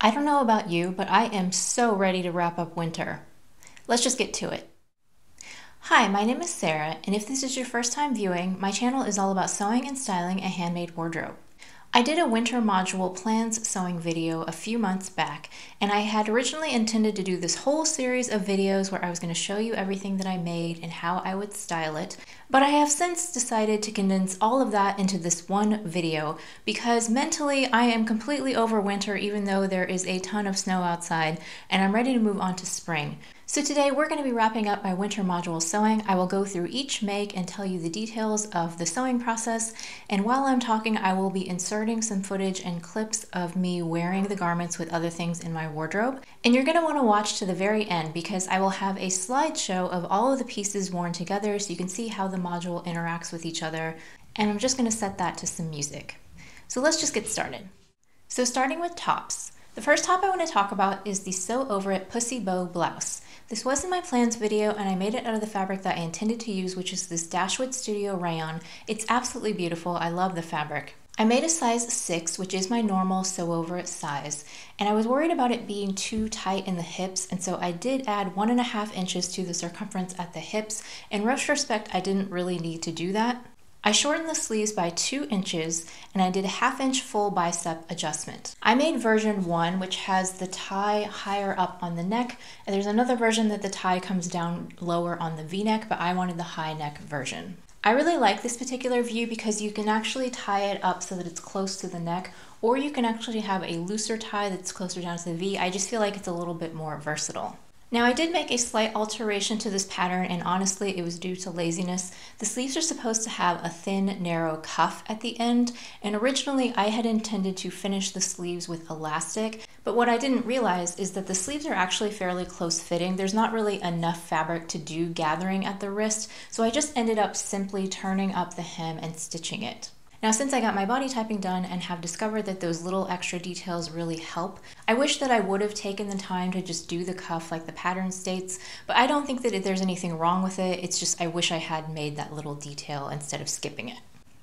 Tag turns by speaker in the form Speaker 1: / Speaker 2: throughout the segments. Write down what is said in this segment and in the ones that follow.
Speaker 1: I don't know about you, but I am so ready to wrap up winter. Let's just get to it. Hi, my name is Sarah, and if this is your first time viewing, my channel is all about sewing and styling a handmade wardrobe. I did a winter module plans sewing video a few months back, and I had originally intended to do this whole series of videos where I was going to show you everything that I made and how I would style it, but I have since decided to condense all of that into this one video because mentally I am completely over winter even though there is a ton of snow outside and I'm ready to move on to spring. So today we're going to be wrapping up my winter module sewing. I will go through each make and tell you the details of the sewing process. And while I'm talking, I will be inserting some footage and clips of me wearing the garments with other things in my wardrobe. And you're going to want to watch to the very end because I will have a slideshow of all of the pieces worn together so you can see how the module interacts with each other. And I'm just going to set that to some music. So let's just get started. So starting with tops. The first top I want to talk about is the Sew Over It Pussy Bow Blouse. This was in my plans video and I made it out of the fabric that I intended to use, which is this Dashwood Studio Rayon. It's absolutely beautiful. I love the fabric. I made a size 6, which is my normal sew over size, and I was worried about it being too tight in the hips, and so I did add one and a half inches to the circumference at the hips. In retrospect, I didn't really need to do that. I shortened the sleeves by 2 inches and I did a half inch full bicep adjustment. I made version 1 which has the tie higher up on the neck and there's another version that the tie comes down lower on the v-neck but I wanted the high neck version. I really like this particular view because you can actually tie it up so that it's close to the neck or you can actually have a looser tie that's closer down to the V. I just feel like it's a little bit more versatile. Now I did make a slight alteration to this pattern and honestly it was due to laziness. The sleeves are supposed to have a thin narrow cuff at the end and originally I had intended to finish the sleeves with elastic but what I didn't realize is that the sleeves are actually fairly close fitting. There's not really enough fabric to do gathering at the wrist so I just ended up simply turning up the hem and stitching it. Now, since I got my body typing done and have discovered that those little extra details really help, I wish that I would have taken the time to just do the cuff like the pattern states, but I don't think that there's anything wrong with it. It's just I wish I had made that little detail instead of skipping it.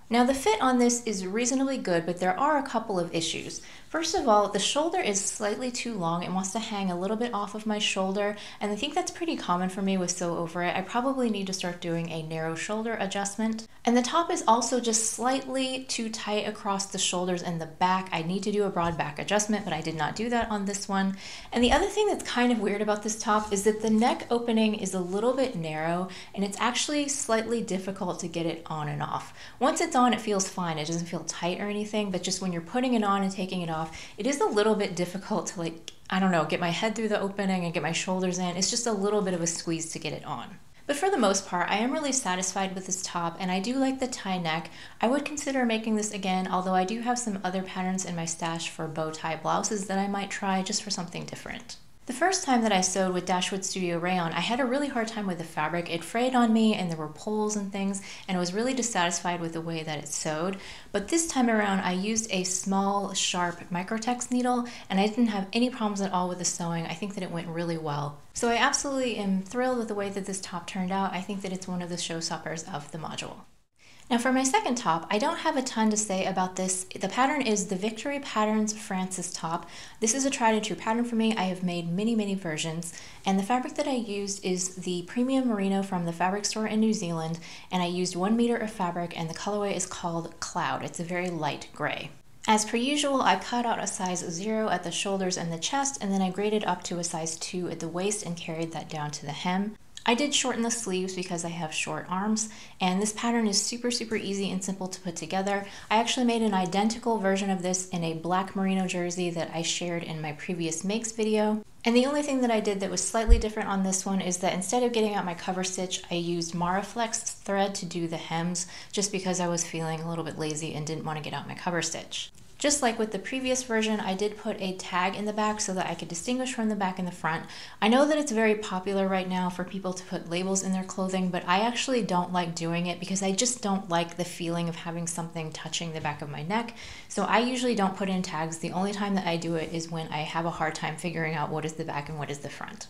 Speaker 1: Now the fit on this is reasonably good, but there are a couple of issues. First of all, the shoulder is slightly too long. It wants to hang a little bit off of my shoulder, and I think that's pretty common for me with Sew Over It. I probably need to start doing a narrow shoulder adjustment. And the top is also just slightly too tight across the shoulders and the back. I need to do a broad back adjustment, but I did not do that on this one. And the other thing that's kind of weird about this top is that the neck opening is a little bit narrow, and it's actually slightly difficult to get it on and off. Once it's on, it feels fine. It doesn't feel tight or anything, but just when you're putting it on and taking it off, off, it is a little bit difficult to like, I don't know, get my head through the opening and get my shoulders in. It's just a little bit of a squeeze to get it on. But for the most part, I am really satisfied with this top and I do like the tie neck. I would consider making this again, although I do have some other patterns in my stash for bow tie blouses that I might try just for something different. The first time that I sewed with Dashwood Studio Rayon, I had a really hard time with the fabric. It frayed on me and there were pulls and things, and I was really dissatisfied with the way that it sewed. But this time around, I used a small, sharp Microtex needle, and I didn't have any problems at all with the sewing. I think that it went really well. So I absolutely am thrilled with the way that this top turned out. I think that it's one of the showstoppers of the module. Now for my second top, I don't have a ton to say about this. The pattern is the Victory Patterns Frances top. This is a tried and true pattern for me. I have made many, many versions, and the fabric that I used is the premium merino from the fabric store in New Zealand, and I used one meter of fabric, and the colorway is called Cloud. It's a very light gray. As per usual, I cut out a size 0 at the shoulders and the chest, and then I graded up to a size 2 at the waist and carried that down to the hem. I did shorten the sleeves because I have short arms and this pattern is super super easy and simple to put together. I actually made an identical version of this in a black merino jersey that I shared in my previous makes video. And the only thing that I did that was slightly different on this one is that instead of getting out my cover stitch, I used Maraflex thread to do the hems just because I was feeling a little bit lazy and didn't want to get out my cover stitch. Just like with the previous version, I did put a tag in the back so that I could distinguish from the back and the front. I know that it's very popular right now for people to put labels in their clothing, but I actually don't like doing it because I just don't like the feeling of having something touching the back of my neck. So I usually don't put in tags. The only time that I do it is when I have a hard time figuring out what is the back and what is the front.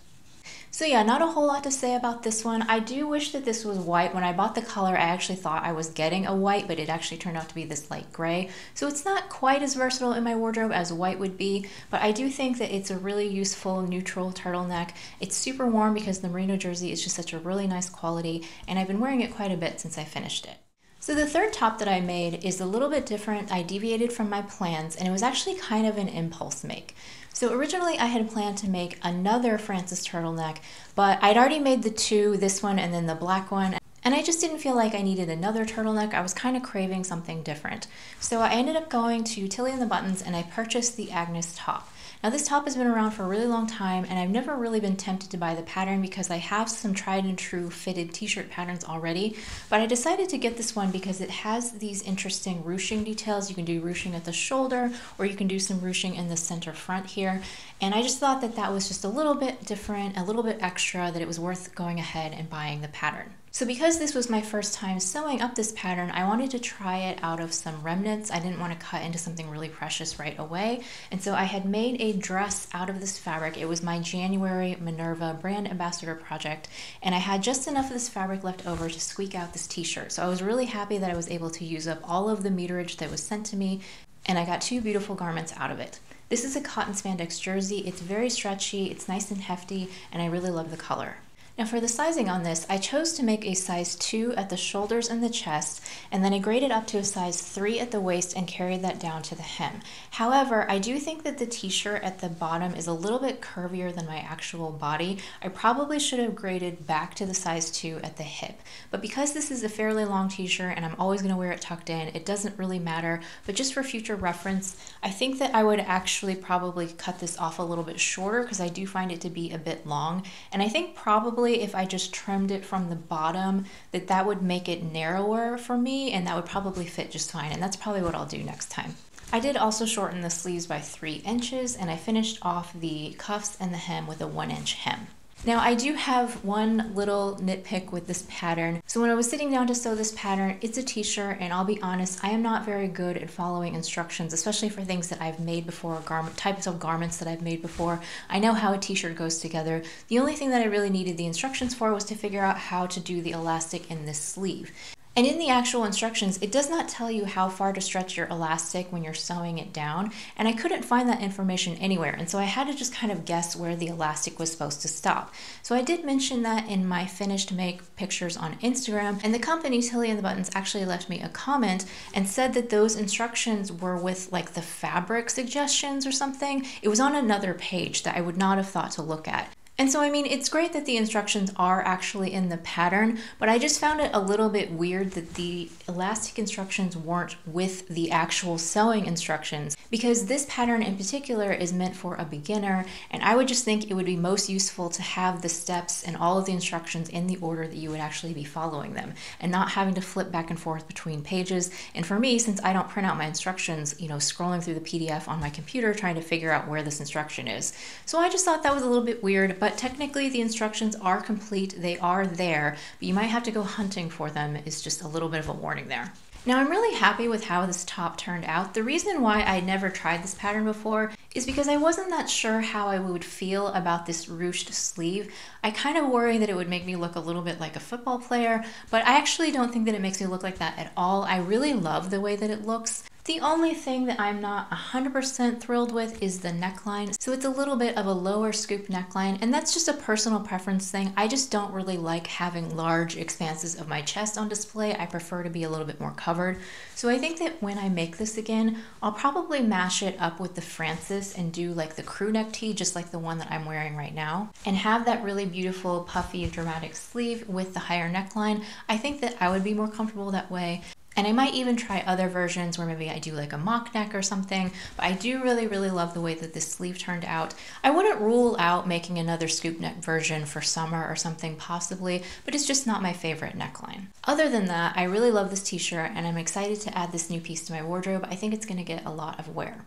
Speaker 1: So yeah, not a whole lot to say about this one. I do wish that this was white. When I bought the color, I actually thought I was getting a white, but it actually turned out to be this light gray. So it's not quite as versatile in my wardrobe as white would be, but I do think that it's a really useful neutral turtleneck. It's super warm because the merino jersey is just such a really nice quality, and I've been wearing it quite a bit since I finished it. So the third top that I made is a little bit different. I deviated from my plans and it was actually kind of an impulse make. So originally I had planned to make another Frances turtleneck, but I'd already made the two, this one and then the black one. And I just didn't feel like I needed another turtleneck. I was kind of craving something different. So I ended up going to Tilly and the Buttons and I purchased the Agnes top. Now this top has been around for a really long time and I've never really been tempted to buy the pattern because I have some tried and true fitted t-shirt patterns already, but I decided to get this one because it has these interesting ruching details. You can do ruching at the shoulder or you can do some ruching in the center front here. And I just thought that that was just a little bit different, a little bit extra, that it was worth going ahead and buying the pattern. So because this was my first time sewing up this pattern, I wanted to try it out of some remnants. I didn't want to cut into something really precious right away. And so I had made a dress out of this fabric. It was my January Minerva brand ambassador project. And I had just enough of this fabric left over to squeak out this t-shirt. So I was really happy that I was able to use up all of the meterage that was sent to me. And I got two beautiful garments out of it. This is a cotton spandex jersey. It's very stretchy, it's nice and hefty, and I really love the color. Now for the sizing on this, I chose to make a size 2 at the shoulders and the chest, and then I graded up to a size 3 at the waist and carried that down to the hem. However, I do think that the t-shirt at the bottom is a little bit curvier than my actual body. I probably should have graded back to the size 2 at the hip. But because this is a fairly long t-shirt and I'm always going to wear it tucked in, it doesn't really matter. But just for future reference, I think that I would actually probably cut this off a little bit shorter because I do find it to be a bit long. And I think probably if I just trimmed it from the bottom, that that would make it narrower for me and that would probably fit just fine. And that's probably what I'll do next time. I did also shorten the sleeves by three inches and I finished off the cuffs and the hem with a one inch hem. Now I do have one little nitpick with this pattern. So when I was sitting down to sew this pattern, it's a t-shirt and I'll be honest, I am not very good at following instructions, especially for things that I've made before, garment types of garments that I've made before. I know how a t-shirt goes together. The only thing that I really needed the instructions for was to figure out how to do the elastic in this sleeve. And in the actual instructions, it does not tell you how far to stretch your elastic when you're sewing it down, and I couldn't find that information anywhere, and so I had to just kind of guess where the elastic was supposed to stop. So I did mention that in my finished make pictures on Instagram, and the company Tilly and the Buttons actually left me a comment and said that those instructions were with like the fabric suggestions or something. It was on another page that I would not have thought to look at. And so, I mean, it's great that the instructions are actually in the pattern, but I just found it a little bit weird that the elastic instructions weren't with the actual sewing instructions because this pattern in particular is meant for a beginner. And I would just think it would be most useful to have the steps and all of the instructions in the order that you would actually be following them and not having to flip back and forth between pages. And for me, since I don't print out my instructions, you know, scrolling through the PDF on my computer trying to figure out where this instruction is. So I just thought that was a little bit weird but technically the instructions are complete, they are there, but you might have to go hunting for them is just a little bit of a warning there. Now I'm really happy with how this top turned out. The reason why I never tried this pattern before is because I wasn't that sure how I would feel about this ruched sleeve. I kind of worry that it would make me look a little bit like a football player, but I actually don't think that it makes me look like that at all. I really love the way that it looks. The only thing that I'm not 100% thrilled with is the neckline. So it's a little bit of a lower scoop neckline and that's just a personal preference thing. I just don't really like having large expanses of my chest on display. I prefer to be a little bit more covered. So I think that when I make this again, I'll probably mash it up with the Frances and do like the crew neck tee, just like the one that I'm wearing right now, and have that really beautiful puffy dramatic sleeve with the higher neckline. I think that I would be more comfortable that way. And I might even try other versions where maybe I do like a mock neck or something, but I do really, really love the way that this sleeve turned out. I wouldn't rule out making another scoop neck version for summer or something possibly, but it's just not my favorite neckline. Other than that, I really love this t-shirt and I'm excited to add this new piece to my wardrobe. I think it's gonna get a lot of wear.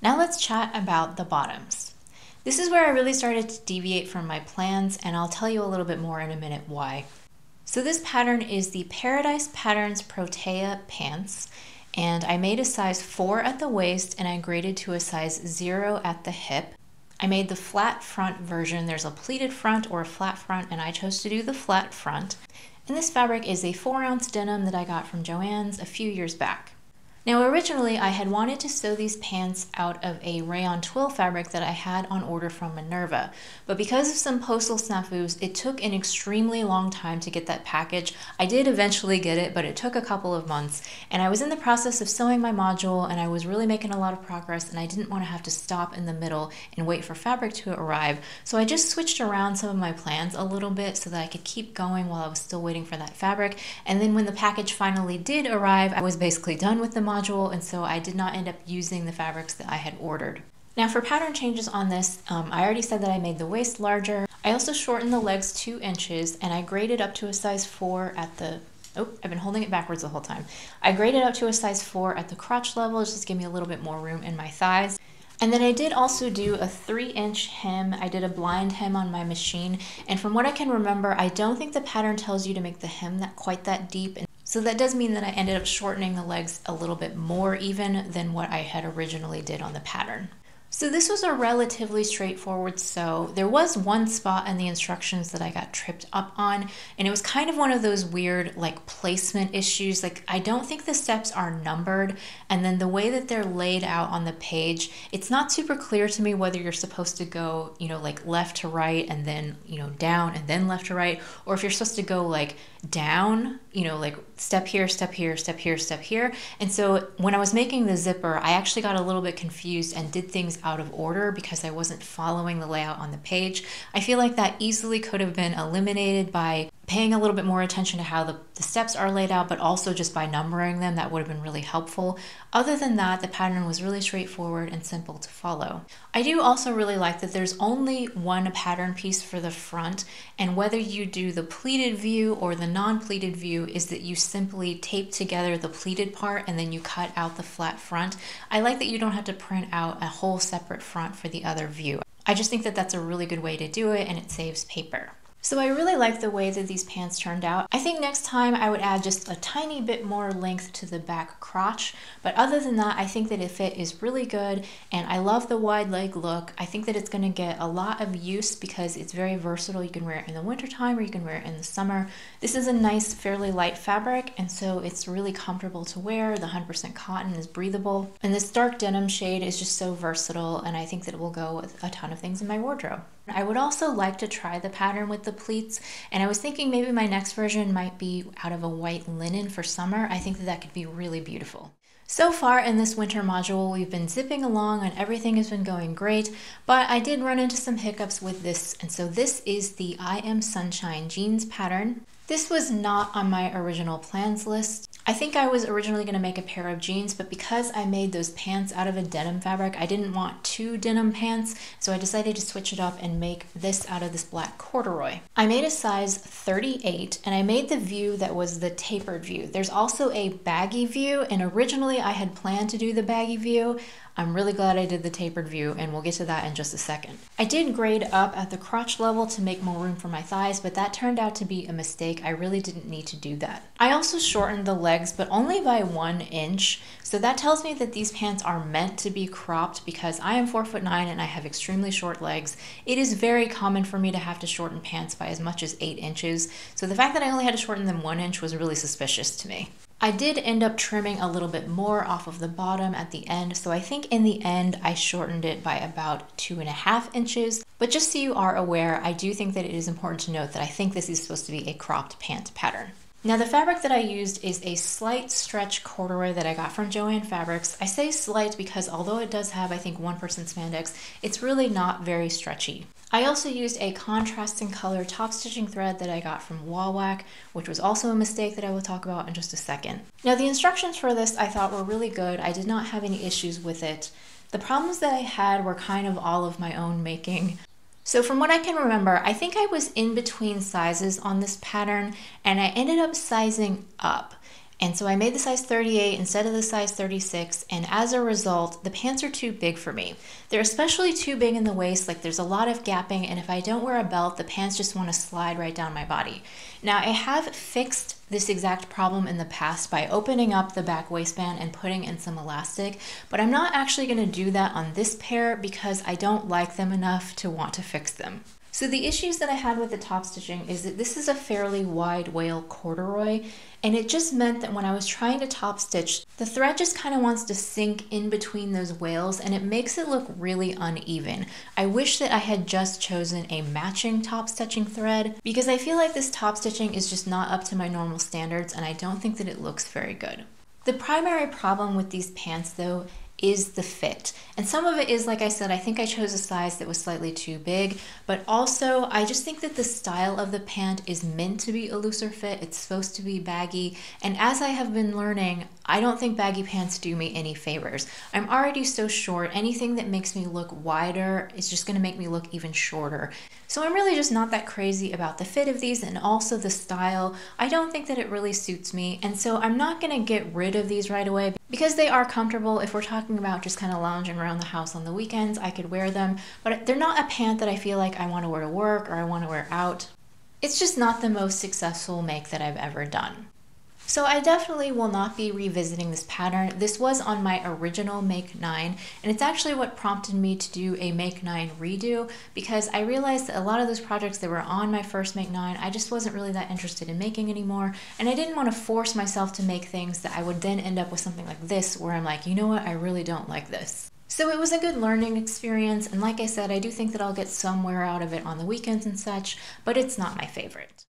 Speaker 1: Now let's chat about the bottoms. This is where I really started to deviate from my plans and I'll tell you a little bit more in a minute why. So this pattern is the Paradise Patterns Protea pants and I made a size 4 at the waist and I graded to a size 0 at the hip. I made the flat front version. There's a pleated front or a flat front, and I chose to do the flat front. And this fabric is a 4 ounce denim that I got from Joann's a few years back. Now originally I had wanted to sew these pants out of a rayon twill fabric that I had on order from Minerva, but because of some postal snafus, it took an extremely long time to get that package. I did eventually get it, but it took a couple of months, and I was in the process of sewing my module and I was really making a lot of progress and I didn't want to have to stop in the middle and wait for fabric to arrive, so I just switched around some of my plans a little bit so that I could keep going while I was still waiting for that fabric, and then when the package finally did arrive, I was basically done with the module module and so I did not end up using the fabrics that I had ordered. Now for pattern changes on this, um, I already said that I made the waist larger. I also shortened the legs two inches and I graded up to a size four at the Oh, I've been holding it backwards the whole time. I graded up to a size 4 at the crotch level just to give me a little bit more room in my thighs. And then I did also do a 3 inch hem. I did a blind hem on my machine. And from what I can remember, I don't think the pattern tells you to make the hem that quite that deep. So that does mean that I ended up shortening the legs a little bit more even than what I had originally did on the pattern. So this was a relatively straightforward sew. There was one spot in the instructions that I got tripped up on, and it was kind of one of those weird like placement issues. Like I don't think the steps are numbered, and then the way that they're laid out on the page, it's not super clear to me whether you're supposed to go, you know, like left to right and then, you know, down and then left to right, or if you're supposed to go like down, you know, like step here, step here, step here, step here. And so when I was making the zipper, I actually got a little bit confused and did things out of order because I wasn't following the layout on the page. I feel like that easily could have been eliminated by paying a little bit more attention to how the, the steps are laid out, but also just by numbering them, that would have been really helpful. Other than that, the pattern was really straightforward and simple to follow. I do also really like that there's only one pattern piece for the front, and whether you do the pleated view or the non-pleated view is that you simply tape together the pleated part and then you cut out the flat front. I like that you don't have to print out a whole separate front for the other view. I just think that that's a really good way to do it and it saves paper. So I really like the way that these pants turned out. I think next time I would add just a tiny bit more length to the back crotch, but other than that, I think that it fit is really good and I love the wide leg look. I think that it's gonna get a lot of use because it's very versatile. You can wear it in the wintertime or you can wear it in the summer. This is a nice, fairly light fabric and so it's really comfortable to wear. The 100% cotton is breathable. And this dark denim shade is just so versatile and I think that it will go with a ton of things in my wardrobe. I would also like to try the pattern with the pleats and I was thinking maybe my next version might be out of a white linen for summer. I think that that could be really beautiful. So far in this winter module, we've been zipping along and everything has been going great, but I did run into some hiccups with this. And so this is the I Am Sunshine jeans pattern. This was not on my original plans list. I think I was originally going to make a pair of jeans, but because I made those pants out of a denim fabric, I didn't want two denim pants, so I decided to switch it up and make this out of this black corduroy. I made a size 38, and I made the view that was the tapered view. There's also a baggy view, and originally I had planned to do the baggy view. I'm really glad I did the tapered view and we'll get to that in just a second. I did grade up at the crotch level to make more room for my thighs, but that turned out to be a mistake. I really didn't need to do that. I also shortened the legs, but only by one inch. So that tells me that these pants are meant to be cropped because I am four foot nine and I have extremely short legs. It is very common for me to have to shorten pants by as much as eight inches. So the fact that I only had to shorten them one inch was really suspicious to me. I did end up trimming a little bit more off of the bottom at the end, so I think in the end I shortened it by about two and a half inches. But just so you are aware, I do think that it is important to note that I think this is supposed to be a cropped pant pattern. Now the fabric that I used is a slight stretch corduroy that I got from Joann Fabrics. I say slight because although it does have I think 1% spandex, it's really not very stretchy. I also used a contrasting color top stitching thread that I got from Wawak, which was also a mistake that I will talk about in just a second. Now the instructions for this I thought were really good. I did not have any issues with it. The problems that I had were kind of all of my own making. So from what I can remember, I think I was in between sizes on this pattern and I ended up sizing up. And so I made the size 38 instead of the size 36, and as a result, the pants are too big for me. They're especially too big in the waist, like there's a lot of gapping, and if I don't wear a belt, the pants just want to slide right down my body. Now, I have fixed this exact problem in the past by opening up the back waistband and putting in some elastic, but I'm not actually going to do that on this pair because I don't like them enough to want to fix them. So the issues that I had with the top stitching is that this is a fairly wide wale corduroy and it just meant that when I was trying to top stitch, the thread just kind of wants to sink in between those wales and it makes it look really uneven. I wish that I had just chosen a matching top stitching thread because I feel like this top stitching is just not up to my normal standards and I don't think that it looks very good. The primary problem with these pants though is the fit. And some of it is, like I said, I think I chose a size that was slightly too big, but also I just think that the style of the pant is meant to be a looser fit. It's supposed to be baggy. And as I have been learning, I don't think baggy pants do me any favors. I'm already so short. Anything that makes me look wider is just gonna make me look even shorter. So I'm really just not that crazy about the fit of these and also the style. I don't think that it really suits me. And so I'm not gonna get rid of these right away because they are comfortable. If we're talking about just kind of lounging around the house on the weekends, I could wear them, but they're not a pant that I feel like I want to wear to work or I want to wear out. It's just not the most successful make that I've ever done. So I definitely will not be revisiting this pattern. This was on my original Make 9, and it's actually what prompted me to do a Make 9 redo because I realized that a lot of those projects that were on my first Make 9, I just wasn't really that interested in making anymore, and I didn't want to force myself to make things that I would then end up with something like this where I'm like, you know what, I really don't like this. So it was a good learning experience, and like I said, I do think that I'll get somewhere out of it on the weekends and such, but it's not my favorite.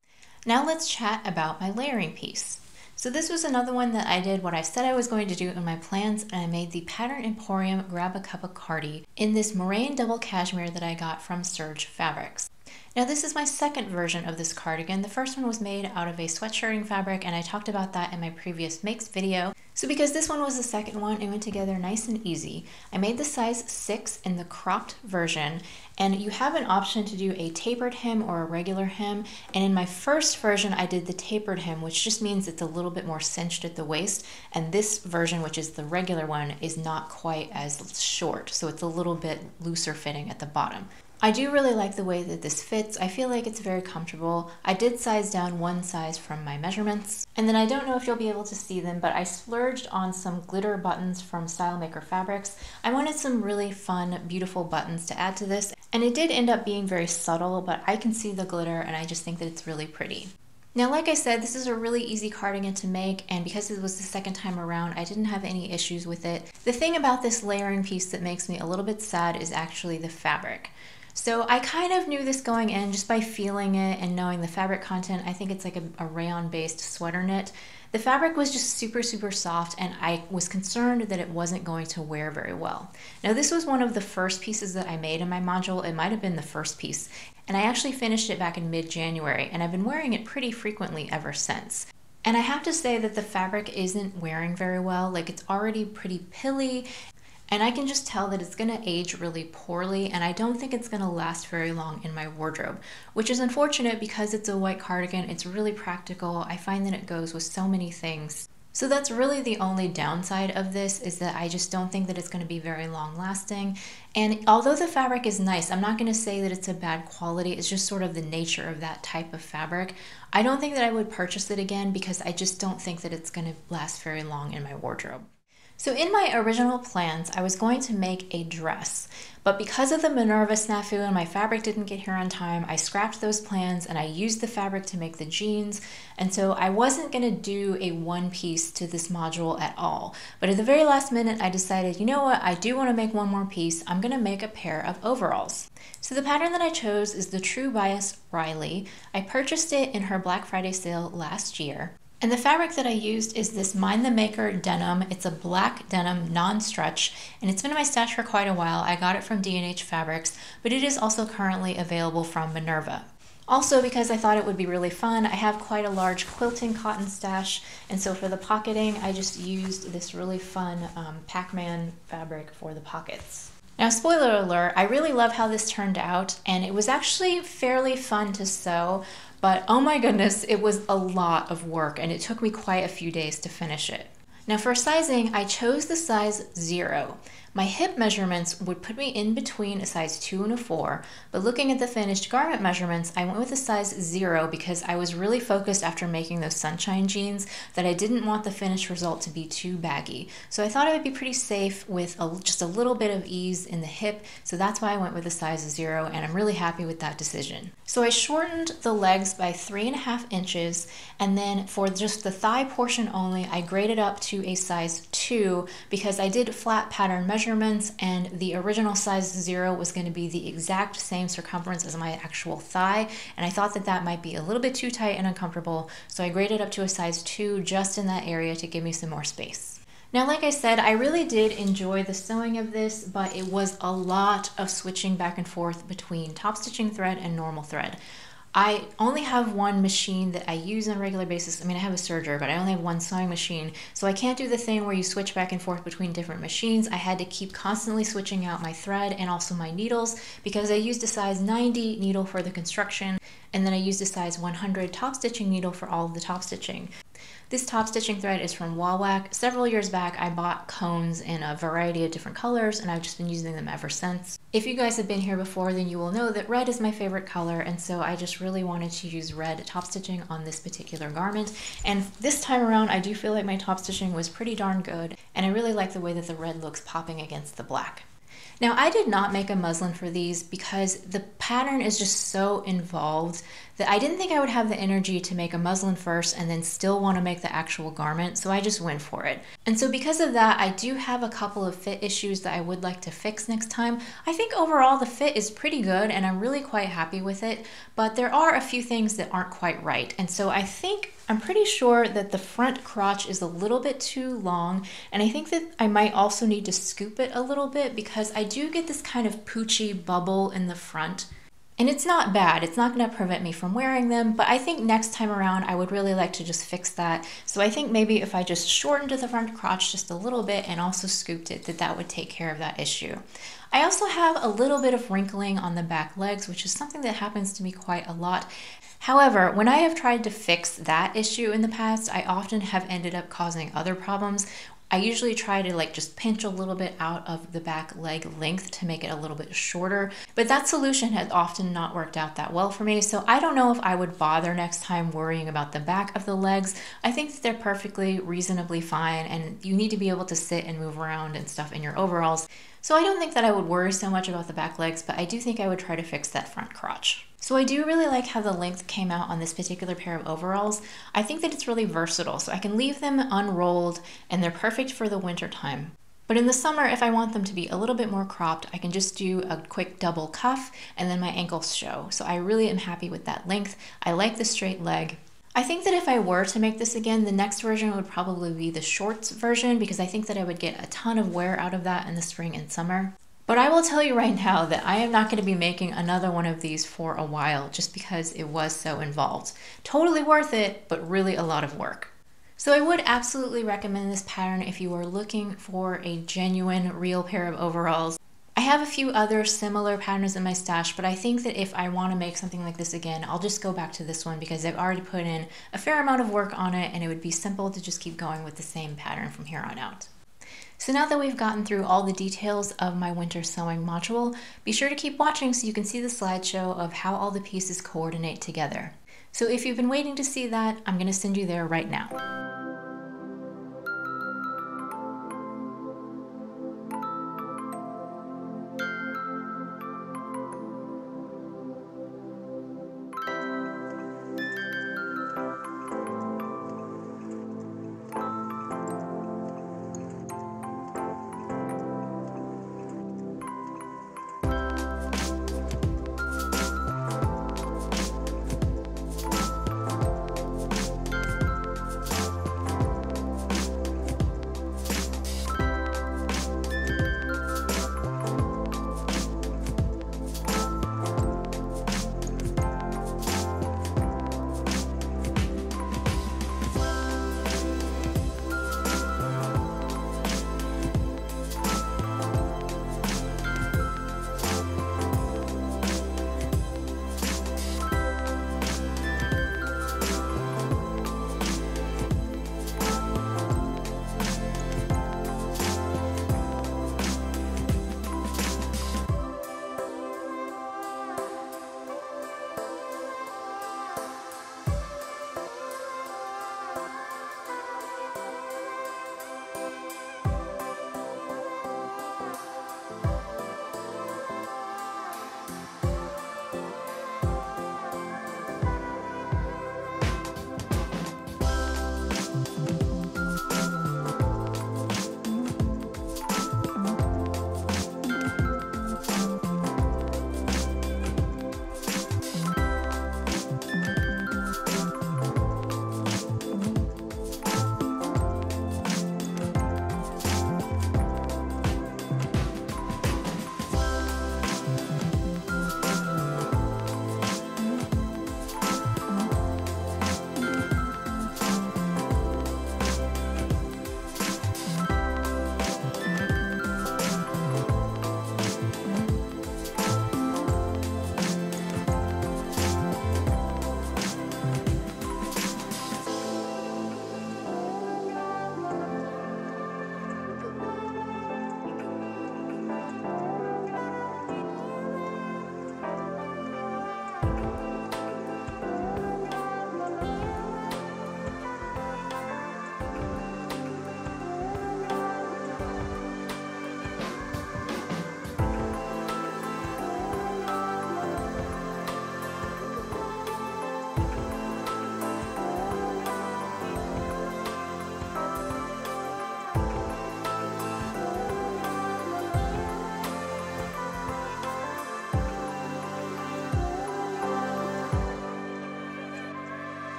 Speaker 1: Now let's chat about my layering piece. So this was another one that I did what I said I was going to do in my plans and I made the Pattern Emporium Grab a Cuppa Cardi in this Moraine double cashmere that I got from Surge Fabrics. Now this is my second version of this cardigan. The first one was made out of a sweatshirting fabric and I talked about that in my previous makes video. So because this one was the second one, it went together nice and easy. I made the size 6 in the cropped version, and you have an option to do a tapered hem or a regular hem. And in my first version, I did the tapered hem, which just means it's a little bit more cinched at the waist. And this version, which is the regular one, is not quite as short, so it's a little bit looser fitting at the bottom. I do really like the way that this fits. I feel like it's very comfortable. I did size down one size from my measurements. And then I don't know if you'll be able to see them, but I splurged on some glitter buttons from Stylemaker Fabrics. I wanted some really fun, beautiful buttons to add to this. And it did end up being very subtle, but I can see the glitter and I just think that it's really pretty. Now, like I said, this is a really easy cardigan to make, and because it was the second time around, I didn't have any issues with it. The thing about this layering piece that makes me a little bit sad is actually the fabric. So I kind of knew this going in just by feeling it and knowing the fabric content. I think it's like a, a rayon based sweater knit. The fabric was just super, super soft, and I was concerned that it wasn't going to wear very well. Now, this was one of the first pieces that I made in my module. It might have been the first piece, and I actually finished it back in mid January, and I've been wearing it pretty frequently ever since. And I have to say that the fabric isn't wearing very well. Like it's already pretty pilly and I can just tell that it's going to age really poorly and I don't think it's going to last very long in my wardrobe, which is unfortunate because it's a white cardigan. It's really practical. I find that it goes with so many things. So that's really the only downside of this is that I just don't think that it's going to be very long lasting. And although the fabric is nice, I'm not going to say that it's a bad quality. It's just sort of the nature of that type of fabric. I don't think that I would purchase it again because I just don't think that it's going to last very long in my wardrobe. So in my original plans, I was going to make a dress, but because of the Minerva snafu and my fabric didn't get here on time, I scrapped those plans and I used the fabric to make the jeans. And so I wasn't gonna do a one piece to this module at all. But at the very last minute, I decided, you know what, I do wanna make one more piece. I'm gonna make a pair of overalls. So the pattern that I chose is the True Bias Riley. I purchased it in her Black Friday sale last year. And the fabric that I used is this Mind the Maker denim. It's a black denim non-stretch, and it's been in my stash for quite a while. I got it from D&H Fabrics, but it is also currently available from Minerva. Also, because I thought it would be really fun, I have quite a large quilting cotton stash, and so for the pocketing, I just used this really fun um, Pac-Man fabric for the pockets. Now, spoiler alert, I really love how this turned out, and it was actually fairly fun to sew, but oh my goodness, it was a lot of work and it took me quite a few days to finish it. Now for sizing, I chose the size zero. My hip measurements would put me in between a size 2 and a 4, but looking at the finished garment measurements, I went with a size 0 because I was really focused after making those sunshine jeans that I didn't want the finished result to be too baggy. So I thought it would be pretty safe with a, just a little bit of ease in the hip, so that's why I went with a size 0, and I'm really happy with that decision. So I shortened the legs by 3.5 inches, and then for just the thigh portion only, I graded up to a size 2 because I did flat pattern measurements measurements and the original size zero was going to be the exact same circumference as my actual thigh and I thought that that might be a little bit too tight and uncomfortable so I graded up to a size 2 just in that area to give me some more space. Now, like I said, I really did enjoy the sewing of this, but it was a lot of switching back and forth between top stitching thread and normal thread. I only have one machine that I use on a regular basis. I mean, I have a serger, but I only have one sewing machine. So I can't do the thing where you switch back and forth between different machines. I had to keep constantly switching out my thread and also my needles because I used a size 90 needle for the construction and then I used a size 100 top stitching needle for all of the top stitching. This top stitching thread is from Wawak. Several years back, I bought cones in a variety of different colors and I've just been using them ever since. If you guys have been here before, then you will know that red is my favorite color and so I just really wanted to use red top stitching on this particular garment. And this time around, I do feel like my top stitching was pretty darn good and I really like the way that the red looks popping against the black. Now I did not make a muslin for these because the pattern is just so involved that I didn't think I would have the energy to make a muslin first and then still want to make the actual garment, so I just went for it. And so because of that, I do have a couple of fit issues that I would like to fix next time. I think overall the fit is pretty good and I'm really quite happy with it, but there are a few things that aren't quite right. And so I think I'm pretty sure that the front crotch is a little bit too long, and I think that I might also need to scoop it a little bit because I do get this kind of poochy bubble in the front. And it's not bad, it's not gonna prevent me from wearing them, but I think next time around I would really like to just fix that. So I think maybe if I just shortened the front crotch just a little bit and also scooped it, that that would take care of that issue. I also have a little bit of wrinkling on the back legs, which is something that happens to me quite a lot. However, when I have tried to fix that issue in the past, I often have ended up causing other problems I usually try to like just pinch a little bit out of the back leg length to make it a little bit shorter, but that solution has often not worked out that well for me. So I don't know if I would bother next time worrying about the back of the legs. I think that they're perfectly reasonably fine and you need to be able to sit and move around and stuff in your overalls. So I don't think that I would worry so much about the back legs, but I do think I would try to fix that front crotch. So I do really like how the length came out on this particular pair of overalls. I think that it's really versatile, so I can leave them unrolled and they're perfect for the winter time. But in the summer, if I want them to be a little bit more cropped, I can just do a quick double cuff and then my ankles show. So I really am happy with that length. I like the straight leg. I think that if I were to make this again, the next version would probably be the shorts version because I think that I would get a ton of wear out of that in the spring and summer. But I will tell you right now that I am not going to be making another one of these for a while just because it was so involved. Totally worth it, but really a lot of work. So I would absolutely recommend this pattern if you are looking for a genuine, real pair of overalls. I have a few other similar patterns in my stash, but I think that if I want to make something like this again, I'll just go back to this one because I've already put in a fair amount of work on it and it would be simple to just keep going with the same pattern from here on out. So now that we've gotten through all the details of my winter sewing module, be sure to keep watching so you can see the slideshow of how all the pieces coordinate together. So if you've been waiting to see that, I'm going to send you there right now.